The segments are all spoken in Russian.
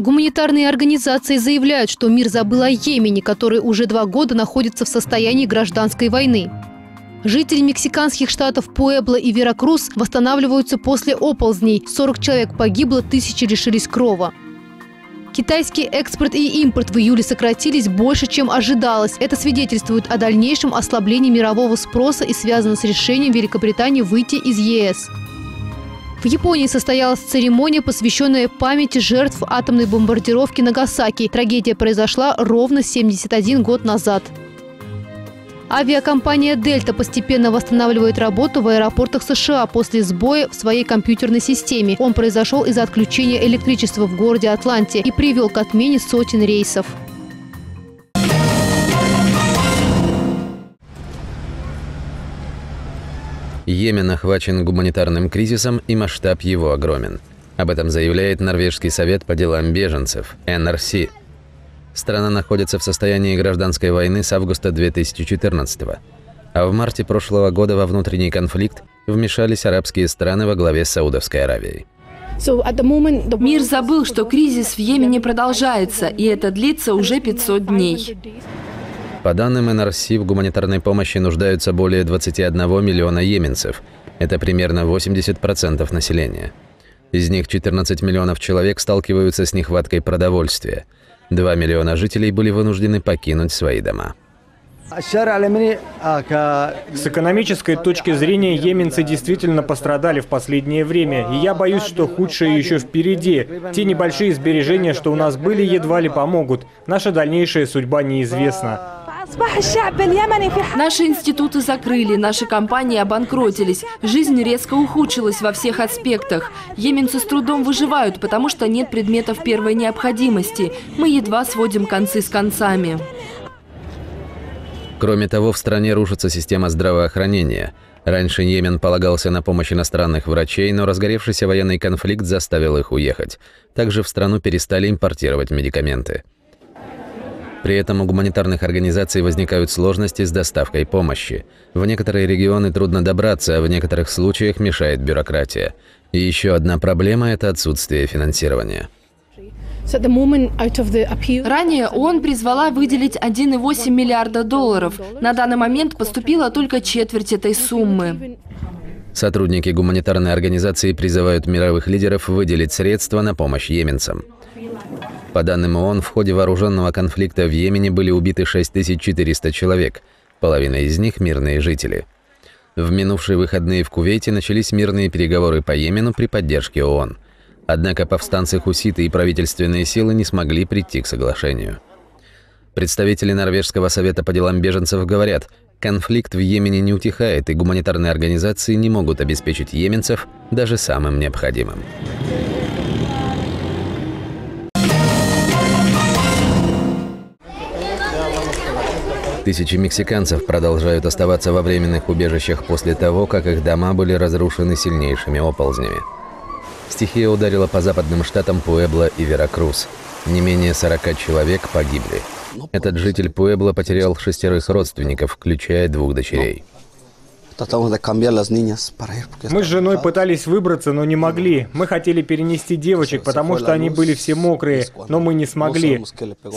Гуманитарные организации заявляют, что мир забыл о Йемене, который уже два года находится в состоянии гражданской войны. Жители мексиканских штатов Пуэбло и Веракрус восстанавливаются после оползней. 40 человек погибло, тысячи лишились крова. Китайский экспорт и импорт в июле сократились больше, чем ожидалось. Это свидетельствует о дальнейшем ослаблении мирового спроса и связано с решением Великобритании выйти из ЕС. В Японии состоялась церемония, посвященная памяти жертв атомной бомбардировки Нагасаки. Трагедия произошла ровно 71 год назад. Авиакомпания «Дельта» постепенно восстанавливает работу в аэропортах США после сбоя в своей компьютерной системе. Он произошел из-за отключения электричества в городе Атланте и привел к отмене сотен рейсов. Йемен охвачен гуманитарным кризисом и масштаб его огромен. Об этом заявляет Норвежский совет по делам беженцев, НРС. Страна находится в состоянии гражданской войны с августа 2014 -го. А в марте прошлого года во внутренний конфликт вмешались арабские страны во главе с Саудовской Аравией. Мир забыл, что кризис в Йемене продолжается, и это длится уже 500 дней. По данным НРС, в гуманитарной помощи нуждаются более 21 миллиона йеменцев. Это примерно 80% населения. Из них 14 миллионов человек сталкиваются с нехваткой продовольствия. 2 миллиона жителей были вынуждены покинуть свои дома. С экономической точки зрения йеменцы действительно пострадали в последнее время, и я боюсь, что худшее еще впереди. Те небольшие сбережения, что у нас были, едва ли помогут. Наша дальнейшая судьба неизвестна. Наши институты закрыли, наши компании обанкротились. Жизнь резко ухудшилась во всех аспектах. Йеменцы с трудом выживают, потому что нет предметов первой необходимости. Мы едва сводим концы с концами. Кроме того, в стране рушится система здравоохранения. Раньше Йемен полагался на помощь иностранных врачей, но разгоревшийся военный конфликт заставил их уехать. Также в страну перестали импортировать медикаменты. При этом у гуманитарных организаций возникают сложности с доставкой помощи. В некоторые регионы трудно добраться, а в некоторых случаях мешает бюрократия. И еще одна проблема – это отсутствие финансирования. Ранее ООН призвала выделить 1,8 миллиарда долларов. На данный момент поступила только четверть этой суммы. Сотрудники гуманитарной организации призывают мировых лидеров выделить средства на помощь йеменцам. По данным ООН, в ходе вооруженного конфликта в Йемене были убиты 6400 человек, половина из них – мирные жители. В минувшие выходные в Кувейте начались мирные переговоры по Йемену при поддержке ООН. Однако повстанцы-хуситы и правительственные силы не смогли прийти к соглашению. Представители Норвежского совета по делам беженцев говорят, конфликт в Йемене не утихает, и гуманитарные организации не могут обеспечить йеменцев даже самым необходимым. Тысячи мексиканцев продолжают оставаться во временных убежищах после того, как их дома были разрушены сильнейшими оползнями. Стихия ударила по западным штатам Пуэбло и Веракрус. Не менее 40 человек погибли. Этот житель Пуэбло потерял шестерых родственников, включая двух дочерей. Мы с женой пытались выбраться, но не могли. Мы хотели перенести девочек, потому что они были все мокрые, но мы не смогли.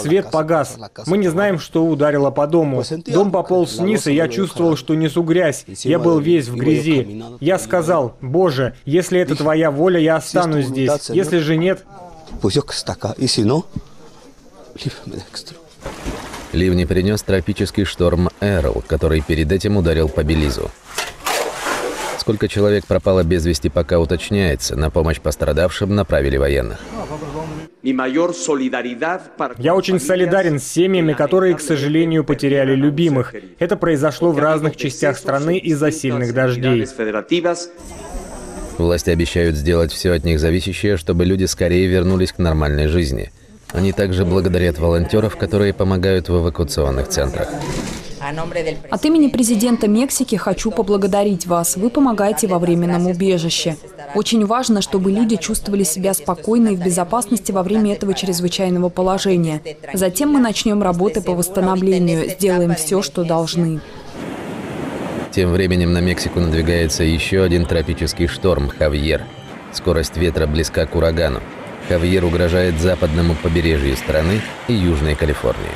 Свет погас. Мы не знаем, что ударило по дому. Дом пополз вниз, и я чувствовал, что несу грязь. Я был весь в грязи. Я сказал, «Боже, если это твоя воля, я останусь здесь. Если же нет...» Ливни принес тропический шторм Эрл, который перед этим ударил по Белизу. Сколько человек пропало без вести, пока уточняется. На помощь пострадавшим направили военных. Я очень солидарен с семьями, которые, к сожалению, потеряли любимых. Это произошло в разных частях страны из-за сильных дождей. Власти обещают сделать все от них зависящее, чтобы люди скорее вернулись к нормальной жизни. Они также благодарят волонтеров, которые помогают в эвакуационных центрах. От имени президента Мексики хочу поблагодарить вас. Вы помогаете во временном убежище. Очень важно, чтобы люди чувствовали себя спокойно и в безопасности во время этого чрезвычайного положения. Затем мы начнем работы по восстановлению, сделаем все, что должны. Тем временем на Мексику надвигается еще один тропический шторм – Хавьер. Скорость ветра близка к урагану. Хавьер угрожает западному побережью страны и Южной Калифорнии.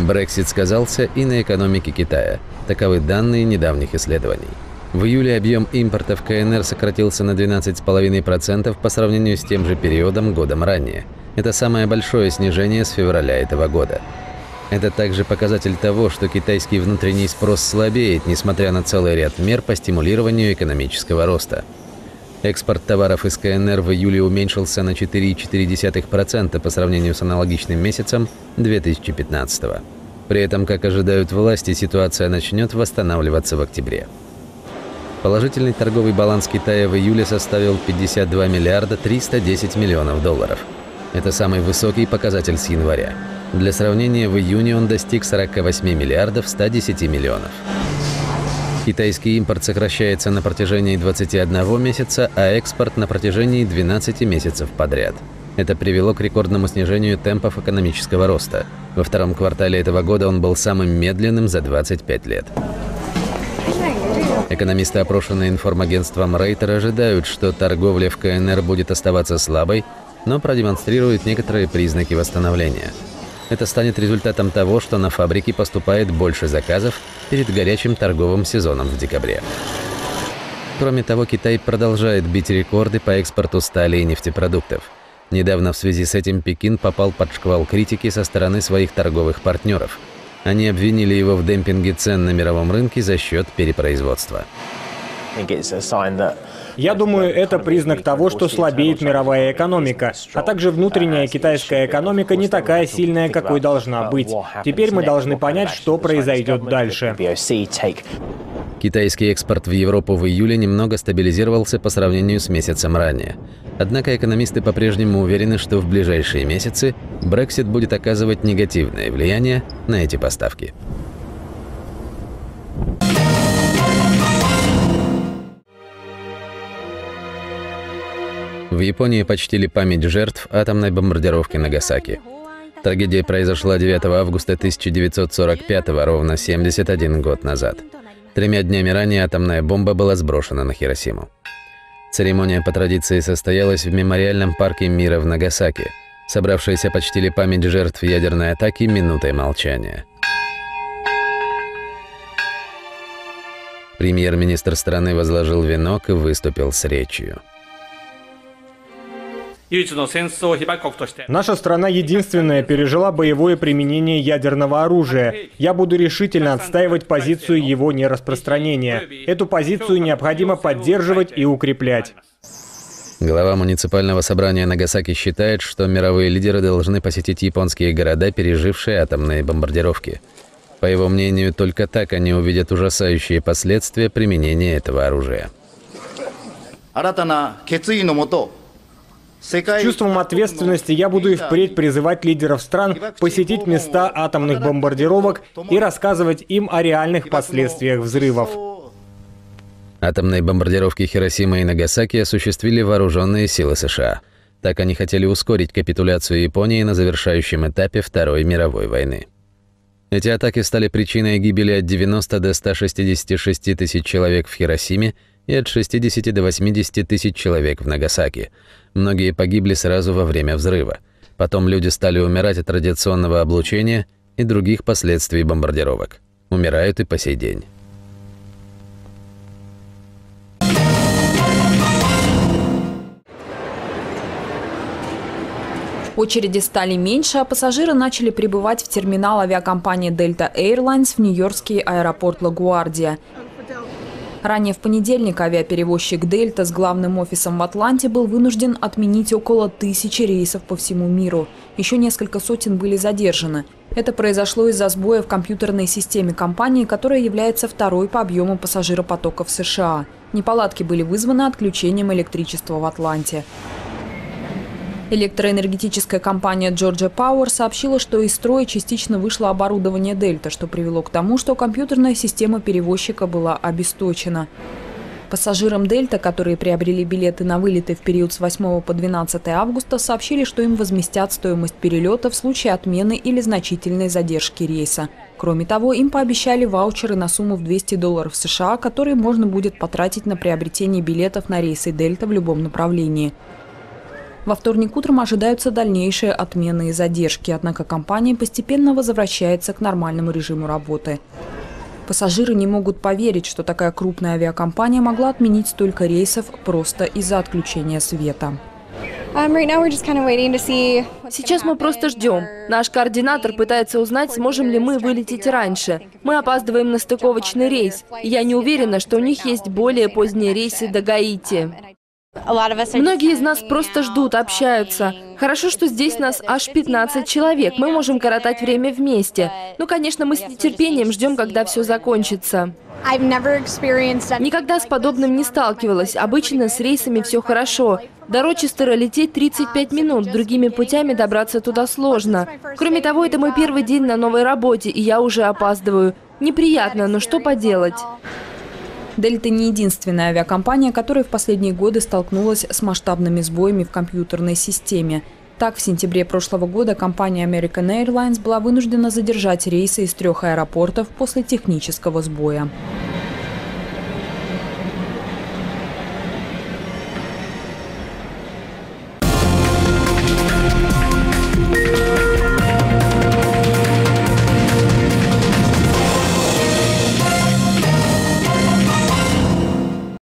Брексит сказался и на экономике Китая. Таковы данные недавних исследований. В июле объем импорта в КНР сократился на 12,5% по сравнению с тем же периодом годом ранее. Это самое большое снижение с февраля этого года. Это также показатель того, что китайский внутренний спрос слабеет, несмотря на целый ряд мер по стимулированию экономического роста. Экспорт товаров из КНР в июле уменьшился на 4,4% по сравнению с аналогичным месяцем 2015 года. При этом, как ожидают власти, ситуация начнет восстанавливаться в октябре. Положительный торговый баланс Китая в июле составил 52 миллиарда 310 миллионов долларов. Это самый высокий показатель с января. Для сравнения, в июне он достиг 48 миллиардов 110 миллионов. Китайский импорт сокращается на протяжении 21 месяца, а экспорт на протяжении 12 месяцев подряд. Это привело к рекордному снижению темпов экономического роста. Во втором квартале этого года он был самым медленным за 25 лет. Экономисты, опрошенные информагентством Рейтер, ожидают, что торговля в КНР будет оставаться слабой, но продемонстрирует некоторые признаки восстановления. Это станет результатом того, что на фабрике поступает больше заказов перед горячим торговым сезоном в декабре. Кроме того, Китай продолжает бить рекорды по экспорту стали и нефтепродуктов – Недавно в связи с этим Пекин попал под шквал критики со стороны своих торговых партнеров. Они обвинили его в демпинге цен на мировом рынке за счет перепроизводства. Я думаю, это признак того, что слабеет мировая экономика, а также внутренняя китайская экономика не такая сильная, какой должна быть. Теперь мы должны понять, что произойдет дальше. Китайский экспорт в Европу в июле немного стабилизировался по сравнению с месяцем ранее. Однако экономисты по-прежнему уверены, что в ближайшие месяцы Brexit будет оказывать негативное влияние на эти поставки. В Японии почтили память жертв атомной бомбардировки Нагасаки. Трагедия произошла 9 августа 1945 ровно 71 год назад. Тремя днями ранее атомная бомба была сброшена на Хиросиму. Церемония по традиции состоялась в мемориальном парке мира в Нагасаки. Собравшиеся почтили память жертв ядерной атаки минутой молчания. Премьер-министр страны возложил венок и выступил с речью. Наша страна единственная пережила боевое применение ядерного оружия. Я буду решительно отстаивать позицию его нераспространения. Эту позицию необходимо поддерживать и укреплять. Глава муниципального собрания Нагасаки считает, что мировые лидеры должны посетить японские города, пережившие атомные бомбардировки. По его мнению, только так они увидят ужасающие последствия применения этого оружия. С чувством ответственности я буду и впредь призывать лидеров стран посетить места атомных бомбардировок и рассказывать им о реальных последствиях взрывов. Атомные бомбардировки Хиросимы и Нагасаки осуществили вооруженные силы США. Так они хотели ускорить капитуляцию Японии на завершающем этапе Второй мировой войны. Эти атаки стали причиной гибели от 90 до 166 тысяч человек в Хиросиме и от 60 до 80 тысяч человек в Нагасаки. Многие погибли сразу во время взрыва. Потом люди стали умирать от радиационного облучения и других последствий бомбардировок. Умирают и по сей день. Очереди стали меньше, а пассажиры начали прибывать в терминал авиакомпании Delta Airlines в нью-йоркский аэропорт Лагуардия. Ранее в понедельник авиаперевозчик «Дельта» с главным офисом в Атланте был вынужден отменить около тысячи рейсов по всему миру. Еще несколько сотен были задержаны. Это произошло из-за сбоя в компьютерной системе компании, которая является второй по объему пассажиропотока в США. Неполадки были вызваны отключением электричества в Атланте. Электроэнергетическая компания Georgia Power сообщила, что из строя частично вышло оборудование «Дельта», что привело к тому, что компьютерная система перевозчика была обесточена. Пассажирам «Дельта», которые приобрели билеты на вылеты в период с 8 по 12 августа, сообщили, что им возместят стоимость перелета в случае отмены или значительной задержки рейса. Кроме того, им пообещали ваучеры на сумму в 200 долларов США, которые можно будет потратить на приобретение билетов на рейсы «Дельта» в любом направлении. Во вторник утром ожидаются дальнейшие отмены и задержки, однако компания постепенно возвращается к нормальному режиму работы. Пассажиры не могут поверить, что такая крупная авиакомпания могла отменить столько рейсов просто из-за отключения света. Um, Сейчас мы просто ждем. Наш координатор пытается узнать, сможем ли мы вылететь раньше. Мы опаздываем на стыковочный рейс. я не уверена, что у них есть более поздние рейсы до Гаити. Многие из нас просто ждут, общаются. Хорошо, что здесь нас аж 15 человек. Мы можем коротать время вместе. Ну, конечно, мы с нетерпением ждем, когда все закончится. Никогда с подобным не сталкивалась. Обычно с рейсами все хорошо. До Рочестера лететь 35 минут, другими путями добраться туда сложно. Кроме того, это мой первый день на новой работе, и я уже опаздываю. Неприятно, но что поделать? Дельта не единственная авиакомпания, которая в последние годы столкнулась с масштабными сбоями в компьютерной системе. Так, в сентябре прошлого года компания American Airlines была вынуждена задержать рейсы из трех аэропортов после технического сбоя.